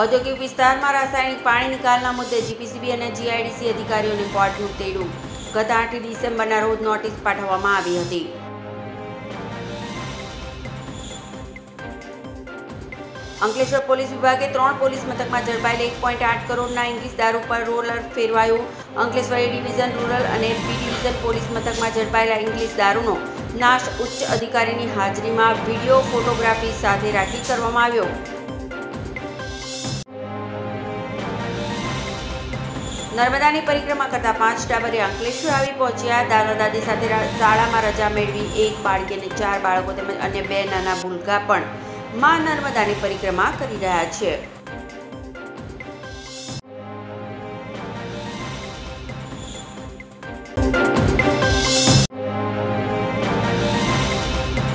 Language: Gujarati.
ઔદ્યોગિક વિસ્તારમાં રાસાયણિક પાણી નિકાલના મુદ્દે જીપીસીબી અને જીઆઈડીસી અધિકારીઓને કોર્ટનું તેડું ગત આઠ ડિસેમ્બરના રોજ નોટિસ પાઠવવામાં આવી હતી. અંકલેશ્વર પોલીસ વિભાગે ત્રણ પોલીસ મથકમાં ઝડપાયેલ એક પોઈન્ટ આઠ કરોડના ઇંગ્લિશ દારૂ પર રોલર ફેરવાયું. અંકલેશ્વર એ ડિવિઝન રૂરલ અને બી ડિવિઝન પોલીસ મથકમાં ઝડપાયેલા ઇંગ્લિશ દારૂનો નાશ ઉચ્ચ અધિકારીની હાજરીમાં વીડિયો ફોટોગ્રાફી સાથે રાખી કરવામાં આવ્યો. નર્મદાની પરિક્રમા કરતા પાંચ ટાબરે અંકલેશ્વર આવી પહોંચ્યા. દાદા દાદી સાથે શાળામાં રજા મેળવી એક બાળકી અને ચાર બાળકો તેમજ અન્ય બે નાના ભૂલકા પણ માં નર્મદાની પરિક્રમા કરી રહ્યા છે.